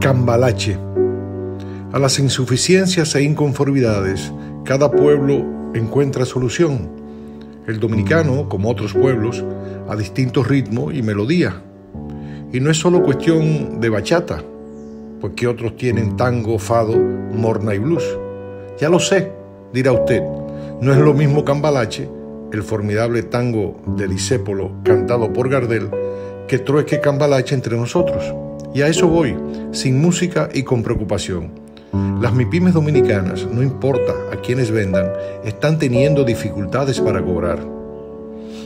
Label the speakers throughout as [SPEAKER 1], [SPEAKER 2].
[SPEAKER 1] Cambalache. A las insuficiencias e inconformidades, cada pueblo encuentra solución. El dominicano, como otros pueblos, a distintos ritmos y melodía. Y no es solo cuestión de bachata, porque otros tienen tango, fado, morna y blues. Ya lo sé, dirá usted, no es lo mismo Cambalache, el formidable tango de Disépolo cantado por Gardel, que trueque Cambalache entre nosotros. Y a eso voy, sin música y con preocupación. Las MIPIMES dominicanas, no importa a quienes vendan, están teniendo dificultades para cobrar.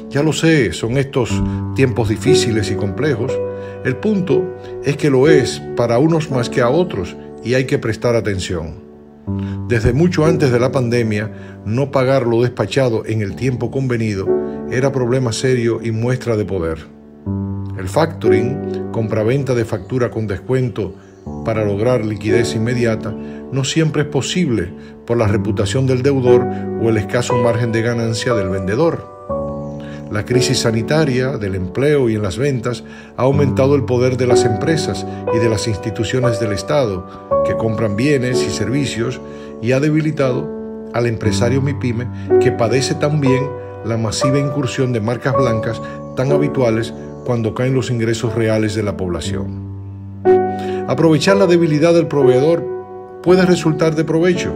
[SPEAKER 1] Ya lo sé, son estos tiempos difíciles y complejos. El punto es que lo es para unos más que a otros y hay que prestar atención. Desde mucho antes de la pandemia, no pagar lo despachado en el tiempo convenido era problema serio y muestra de poder. El factoring, compraventa de factura con descuento para lograr liquidez inmediata, no siempre es posible por la reputación del deudor o el escaso margen de ganancia del vendedor. La crisis sanitaria, del empleo y en las ventas ha aumentado el poder de las empresas y de las instituciones del Estado que compran bienes y servicios y ha debilitado al empresario MIPYME que padece también la masiva incursión de marcas blancas tan habituales cuando caen los ingresos reales de la población. Aprovechar la debilidad del proveedor puede resultar de provecho,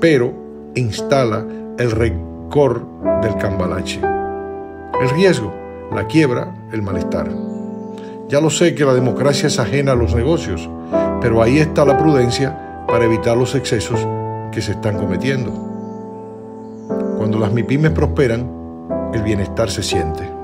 [SPEAKER 1] pero instala el récord del cambalache. El riesgo, la quiebra, el malestar. Ya lo sé que la democracia es ajena a los negocios, pero ahí está la prudencia para evitar los excesos que se están cometiendo. Cuando las MIPIMES prosperan, el bienestar se siente.